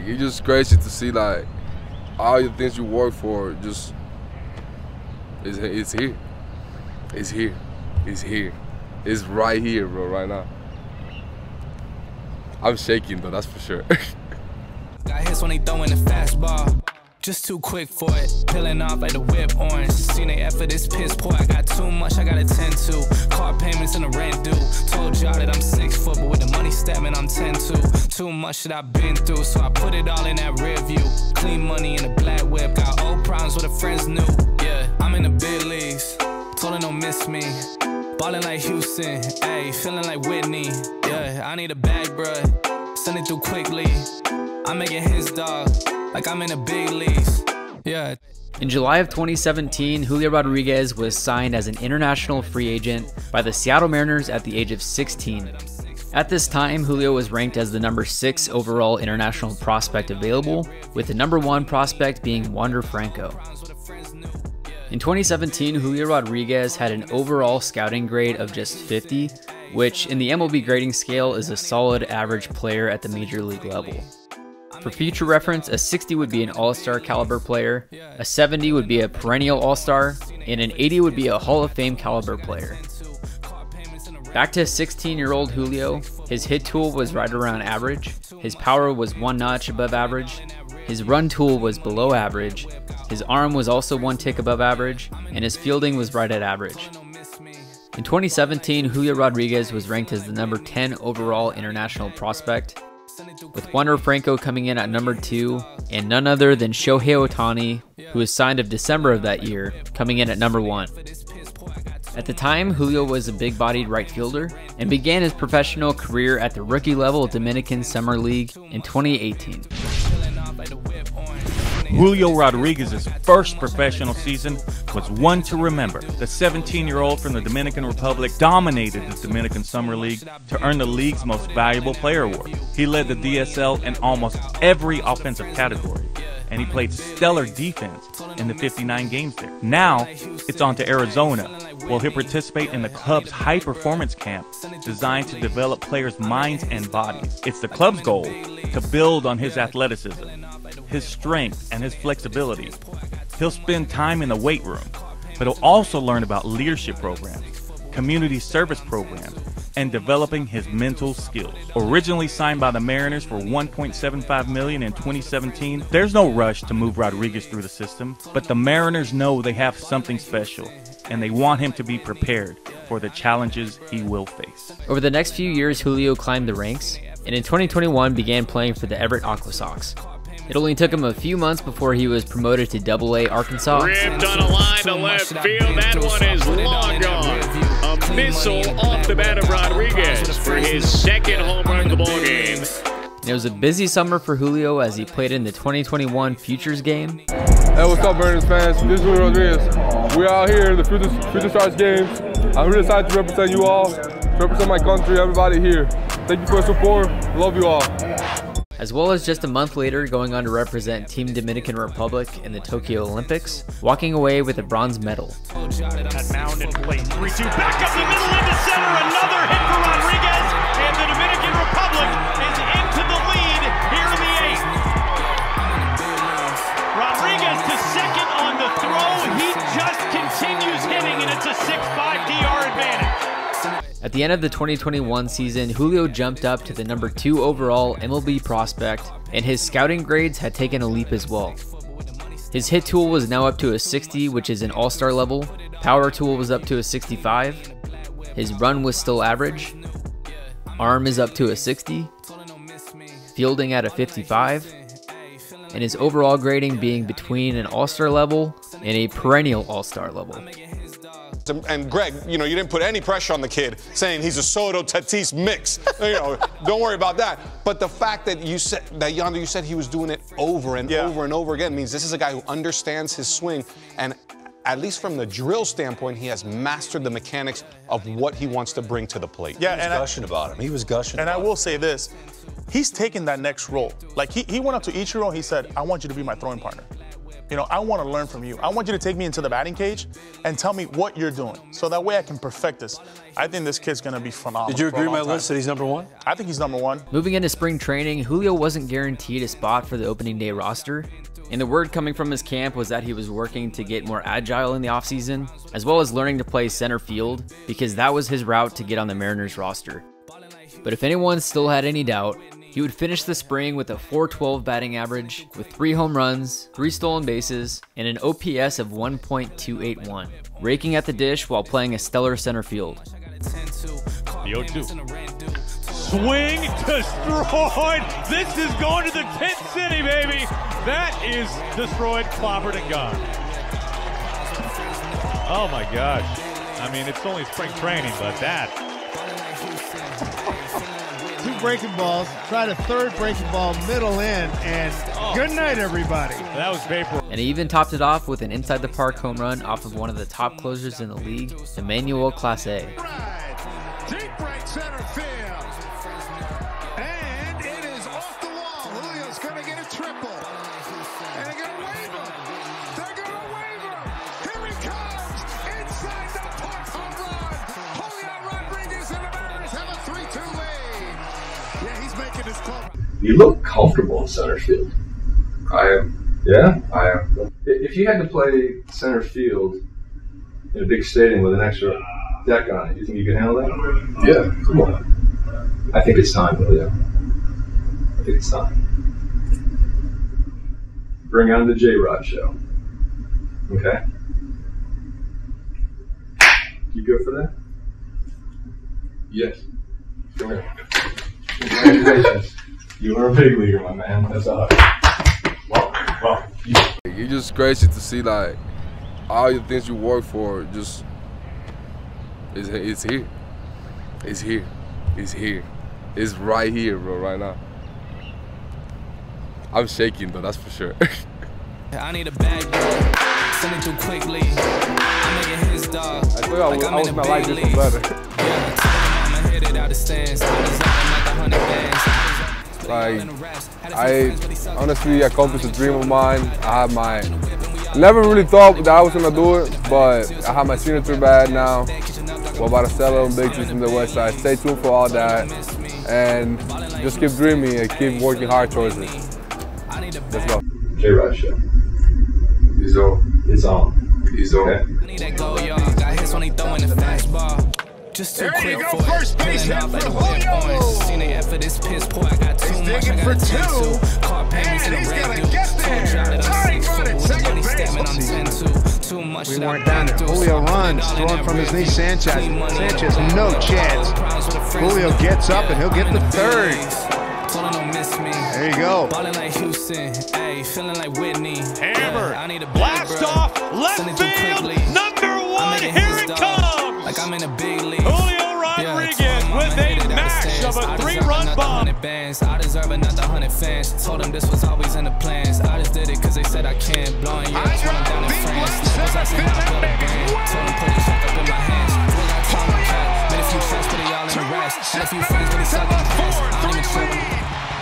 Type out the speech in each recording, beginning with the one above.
It's just crazy to see like all the things you work for just it's, it's here. It's here. It's here. It's right here, bro, right now. I'm shaking though, that's for sure. Got hits when they throwing the fastball. Just too quick for it. Peeling off like the whip orange. Seen they effort, this piss poor. I got too much, I gotta tend to. Car payments and the rent due. Told y'all that I'm six foot, but with the money stepping, I'm 10 to. Too much that I've been through, so I put it all in that rear view. Clean money in a black whip. Got old problems with the friends new. Yeah, I'm in the big leagues. Told her don't miss me. Ballin' like Houston, ayy, feeling like Whitney. Yeah, I need a bag, bruh. Send it through quickly. I'm making his dog, like I'm in big. Yeah. In July of 2017, Julio Rodriguez was signed as an international free agent by the Seattle Mariners at the age of 16. At this time, Julio was ranked as the number 6 overall international prospect available, with the number 1 prospect being Wander Franco. In 2017, Julio Rodriguez had an overall scouting grade of just 50, which in the MLB grading scale is a solid average player at the major league level. For future reference, a 60 would be an all star caliber player, a 70 would be a perennial all star, and an 80 would be a Hall of Fame caliber player. Back to 16 year old Julio, his hit tool was right around average, his power was one notch above average, his run tool was below average, his arm was also one tick above average, and his fielding was right at average. In 2017, Julio Rodriguez was ranked as the number 10 overall international prospect, with Wander Franco coming in at number 2, and none other than Shohei Ohtani, who was signed of December of that year, coming in at number 1. At the time, Julio was a big bodied right fielder and began his professional career at the rookie level Dominican Summer League in 2018. Julio Rodriguez's first professional season was one to remember. The 17 year old from the Dominican Republic dominated the Dominican Summer League to earn the league's most valuable player award. He led the DSL in almost every offensive category, and he played stellar defense in the 59 games there. Now, it's on to Arizona, where he'll participate in the club's high performance camp designed to develop players' minds and bodies. It's the club's goal to build on his athleticism his strength, and his flexibility. He'll spend time in the weight room, but he'll also learn about leadership programs, community service programs, and developing his mental skills. Originally signed by the Mariners for 1.75 million in 2017, there's no rush to move Rodriguez through the system, but the Mariners know they have something special and they want him to be prepared for the challenges he will face. Over the next few years, Julio climbed the ranks and in 2021 began playing for the Everett Aqua Sox. It only took him a few months before he was promoted to Double A Arkansas. Ripped on a line to left field. That one is long gone. A missile off the bat of Rodriguez for his second home run of the ball game. It was a busy summer for Julio as he played in the 2021 Futures game. Hey, what's up, Mariners fans? This is Julio Rodriguez. We're out here in the Future, Future Stars games. I'm really excited to represent you all, to represent my country, everybody here. Thank you for your support. Love you all as well as just a month later going on to represent Team Dominican Republic in the Tokyo Olympics, walking away with a bronze medal. At mound play 3-2, back up the middle into center, another hit for Rodriguez, and the Dominican Republic is into the lead here in the eighth. Rodriguez to second on the throw, he just continues hitting, and it's a 6-5 DR advantage. At the end of the 2021 season, Julio jumped up to the number 2 overall MLB prospect, and his scouting grades had taken a leap as well. His hit tool was now up to a 60, which is an all star level, power tool was up to a 65, his run was still average, arm is up to a 60, fielding at a 55, and his overall grading being between an all star level and a perennial all star level. And Greg, you know, you didn't put any pressure on the kid saying he's a Soto Tatis mix. you know, don't worry about that. But the fact that you said that Yonder, you said he was doing it over and yeah. over and over again means this is a guy who understands his swing and at least from the drill standpoint, he has mastered the mechanics of what he wants to bring to the plate. Yeah, he was and gushing I, about him. He was gushing. And I will him. say this: he's taking that next role. Like he, he went up to Ichiro and he said, "I want you to be my throwing partner." You know, I want to learn from you. I want you to take me into the batting cage and tell me what you're doing so that way I can perfect this. I think this kid's going to be phenomenal. Did you agree with my list that he's number one? I think he's number one. Moving into spring training, Julio wasn't guaranteed a spot for the opening day roster. And the word coming from his camp was that he was working to get more agile in the offseason, as well as learning to play center field, because that was his route to get on the Mariners roster. But if anyone still had any doubt, he would finish the spring with a 412 batting average, with 3 home runs, 3 stolen bases, and an OPS of 1.281, raking at the dish while playing a stellar center field. The 0 2. Swing destroyed. This is going to the tent city, baby. That is destroyed, clobbered, and gone. Oh my gosh. I mean, it's only spring training, but that two breaking balls, tried a third breaking ball middle in, and good night, everybody. That was paper. And he even topped it off with an inside the park home run off of one of the top closers in the league, Emmanuel Clase. Deep right center field. You look comfortable in center field. I am. Yeah? I am. If you had to play center field in a big stadium with an extra deck on it, you think you can handle that? Yeah, come on. I think it's time, William. I think it's time. Bring on the J Rod show. Okay? You go for that? Yes. Come here. Congratulations. you are a big leaguer, my man. That's all. Well, well. It's just crazy to see like all the things you work for just it's, it's here. It's here. It's here. It's right here, bro, right now. I'm shaking though, that's for sure. I need a bag, Send it through quickly. I'm making his dog. I thought I, like I was my life just better. Yeah, I'ma hit it out of stands. Like, I honestly accomplished a dream of mine. I have my, never really thought that I was gonna do it, but I have my signature badge now. We're about to sell them big in the West Side. Stay tuned for all that, and just keep dreaming and keep working hard towards it. Let's go. J Rod Show. It's on. It's on. It's on. Okay. Just too there quick for first base hit for Julio. Seen the effort, this piss poor. I got too He's much. I got for two. Car payments and he's gonna get there. Tying run at second base. Too much we weren't down there. Julio runs, throwing from his knee. Sanchez. Sanchez, no chance. Julio gets up and he'll get the third. There you go. Balling like Houston, hey, feeling like Whitney. Hammer. I need a blast off left field. Number one, here it comes. Like I'm in a big league. Julio Rodriguez yeah, with a mash of a three-run bomb. Bands. I deserve another hundred fans. Told them this was always in the plans. I just did it because they said I can't. Blowing years when I'm down in France. How I built a band. Told them put the shit up in my hands. Really got time to cat. Made a few shots, put it all in the rest. Had a few friends, but he sucked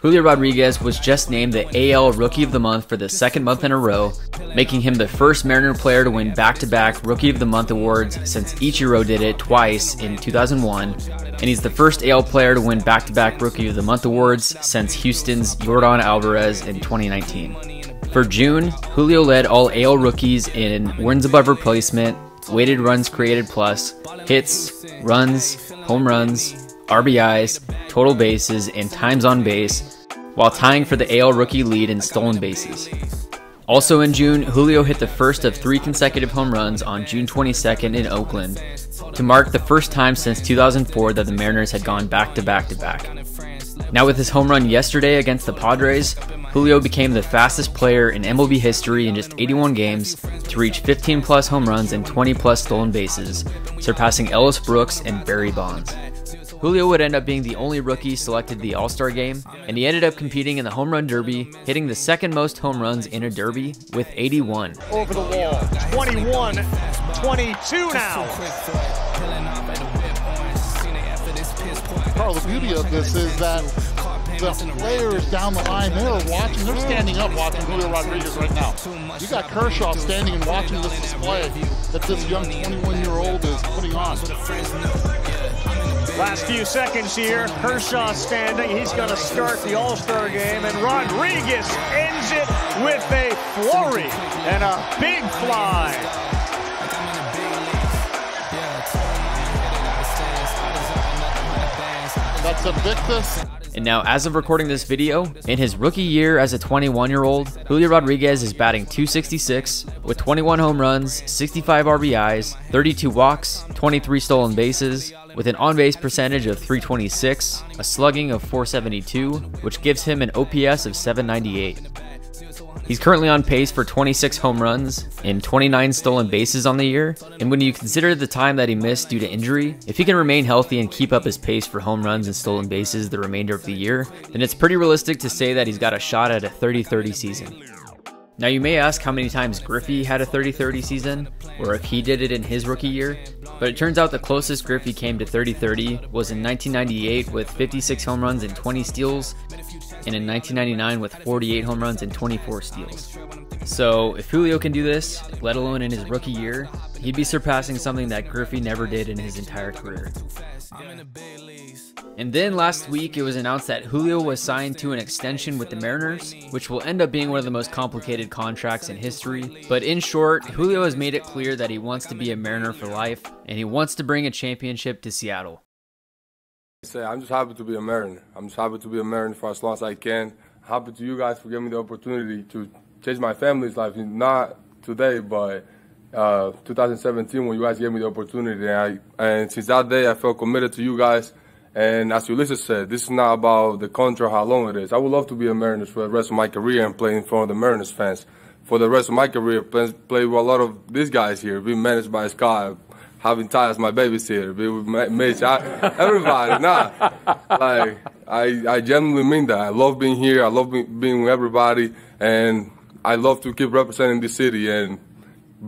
Julio Rodriguez was just named the AL Rookie of the Month for the second month in a row, making him the first Mariner player to win back to back Rookie of the Month awards since Ichiro did it twice in 2001, and he's the first AL player to win back to back Rookie of the Month awards since Houston's Yordan Alvarez in 2019. For June, Julio led all AL rookies in wins above replacement, weighted runs created plus, hits, runs, home runs, RBIs, total bases, and times on base, while tying for the AL rookie lead in stolen bases. Also in June, Julio hit the first of three consecutive home runs on June 22nd in Oakland to mark the first time since 2004 that the Mariners had gone back to back to back. Now, with his home run yesterday against the Padres, Julio became the fastest player in MLB history in just 81 games to reach 15 plus home runs and 20 plus stolen bases, surpassing Ellis Burks and Barry Bonds. Julio would end up being the only rookie selected the All Star game, and he ended up competing in the Home Run Derby, hitting the second most home runs in a Derby with 81. Over the wall, 21, 22 now. Carl, the beauty of this is that the players down the line, they're watching, they're standing up watching Julio Rodriguez right now. You got Kershaw standing and watching this display that this young 21-year-old is putting on. Last few seconds here, Kershaw standing. He's going to start the All-Star game, and Rodriguez ends it with a flurry and a big fly. That's a Invictus. And now, as of recording this video, in his rookie year as a 21 year old, Julio Rodriguez is batting 266 with 21 home runs, 65 RBIs, 32 walks, 23 stolen bases, with an on base percentage of 326, a slugging of 472, which gives him an OPS of 798. He's currently on pace for 26 home runs and 29 stolen bases on the year, and when you consider the time that he missed due to injury, if he can remain healthy and keep up his pace for home runs and stolen bases the remainder of the year, then it's pretty realistic to say that he's got a shot at a 30-30 season. Now you may ask how many times Griffey had a 30-30 season, or if he did it in his rookie year, but it turns out the closest Griffey came to 30-30 was in 1998 with 56 home runs and 20 steals, and in 1999 with 48 home runs and 24 steals. So if Julio can do this, let alone in his rookie year, he'd be surpassing something that Griffey never did in his entire career. And then last week, it was announced that Julio was signed to an extension with the Mariners, which will end up being one of the most complicated contracts in history. But in short, Julio has made it clear that he wants to be a Mariner for life, and he wants to bring a championship to Seattle. I'm just happy to be a Mariner. I'm just happy to be a Mariner for as long as I can. Happy to you guys for giving me the opportunity to change my family's life. Not today, but uh, 2017 when you guys gave me the opportunity. And, I, and since that day, I felt committed to you guys. And as Ulysses said, this is not about the contract, how long it is. I would love to be a Mariners for the rest of my career and play in front of the Mariners fans. For the rest of my career, play, play with a lot of these guys here, being managed by Scott, having Ty as my babysitter, be with Mitch, everybody. nah, like I, I genuinely mean that. I love being here. I love being with everybody, and I love to keep representing this city and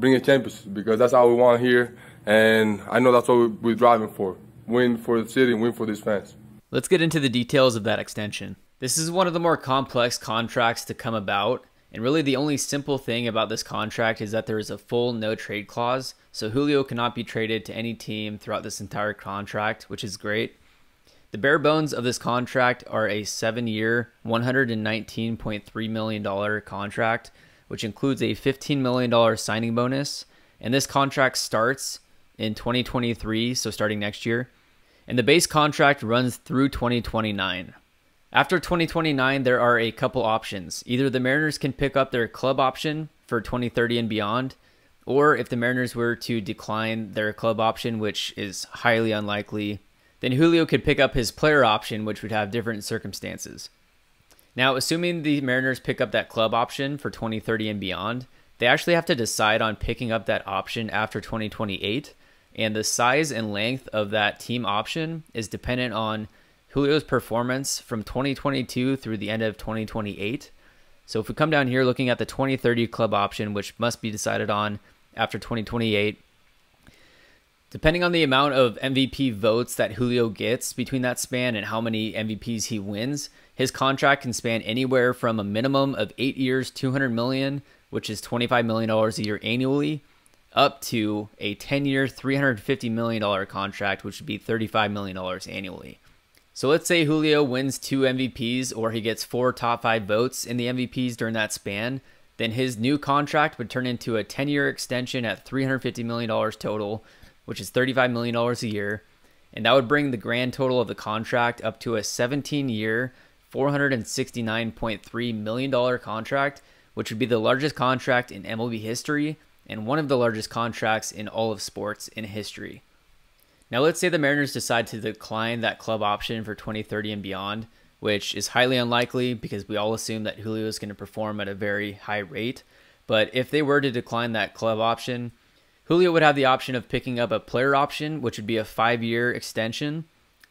bring a championship because that's how we want here, and I know that's what we're driving for win for the city win for these fans. Let's get into the details of that extension. This is one of the more complex contracts to come about, and really the only simple thing about this contract is that there is a full no trade clause, so Julio cannot be traded to any team throughout this entire contract, which is great. The bare bones of this contract are a seven year, $119.3 million contract, which includes a $15 million signing bonus. And this contract starts in 2023, so starting next year and the base contract runs through 2029. After 2029, there are a couple options. Either the Mariners can pick up their club option for 2030 and beyond, or if the Mariners were to decline their club option, which is highly unlikely, then Julio could pick up his player option, which would have different circumstances. Now, assuming the Mariners pick up that club option for 2030 and beyond, they actually have to decide on picking up that option after 2028 and the size and length of that team option is dependent on Julio's performance from 2022 through the end of 2028. So if we come down here looking at the 2030 club option, which must be decided on after 2028, depending on the amount of MVP votes that Julio gets between that span and how many MVPs he wins, his contract can span anywhere from a minimum of eight years, 200 million, which is 25 million dollars a year annually, up to a 10 year, $350 million contract, which would be $35 million annually. So let's say Julio wins two MVPs or he gets four top five votes in the MVPs during that span, then his new contract would turn into a 10 year extension at $350 million total, which is $35 million a year. And that would bring the grand total of the contract up to a 17 year, $469.3 million contract, which would be the largest contract in MLB history and one of the largest contracts in all of sports in history. Now, let's say the Mariners decide to decline that club option for 2030 and beyond, which is highly unlikely because we all assume that Julio is going to perform at a very high rate. But if they were to decline that club option, Julio would have the option of picking up a player option, which would be a five year extension.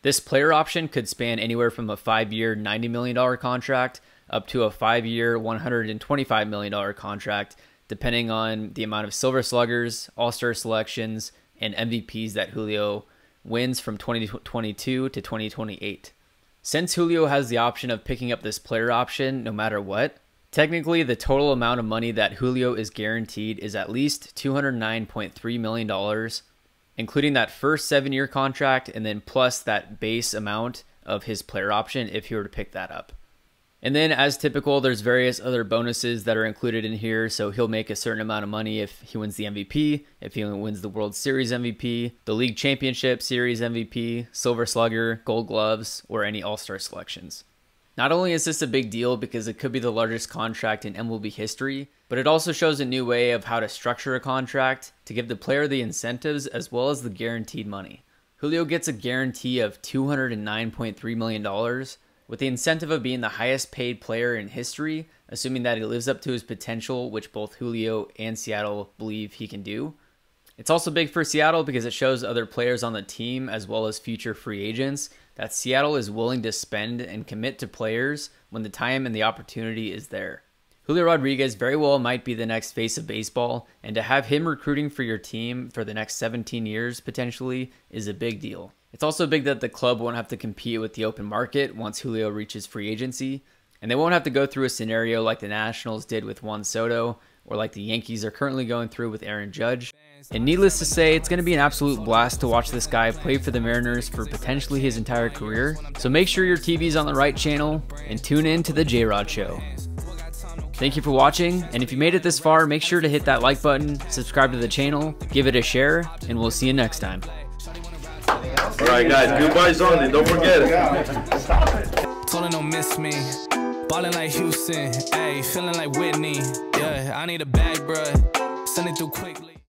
This player option could span anywhere from a five year, $90 million contract up to a five year, $125 million contract depending on the amount of silver sluggers, all star selections, and MVPs that Julio wins from 2022 to 2028. Since Julio has the option of picking up this player option no matter what, technically the total amount of money that Julio is guaranteed is at least $209.3 million, including that first seven year contract and then plus that base amount of his player option if he were to pick that up. And then, as typical, there's various other bonuses that are included in here. So he'll make a certain amount of money if he wins the MVP, if he wins the World Series MVP, the League Championship Series MVP, Silver Slugger, Gold Gloves, or any All Star selections. Not only is this a big deal because it could be the largest contract in MLB history, but it also shows a new way of how to structure a contract to give the player the incentives as well as the guaranteed money. Julio gets a guarantee of $209.3 million with the incentive of being the highest paid player in history, assuming that he lives up to his potential, which both Julio and Seattle believe he can do. It's also big for Seattle because it shows other players on the team as well as future free agents that Seattle is willing to spend and commit to players when the time and the opportunity is there. Julio Rodriguez very well might be the next face of baseball, and to have him recruiting for your team for the next 17 years potentially is a big deal. It's also big that the club won't have to compete with the open market once Julio reaches free agency, and they won't have to go through a scenario like the Nationals did with Juan Soto or like the Yankees are currently going through with Aaron Judge. And needless to say, it's going to be an absolute blast to watch this guy play for the Mariners for potentially his entire career. So make sure your TV's on the right channel and tune in to the J Rod Show. Thank you for watching, and if you made it this far, make sure to hit that like button, subscribe to the channel, give it a share, and we'll see you next time. All right, guys, goodbyes only. Don't forget it. Told her don't miss me. Ballin' like Houston, ayy, feeling like Whitney. Yeah, I need a bag, bruh. Send it through quickly.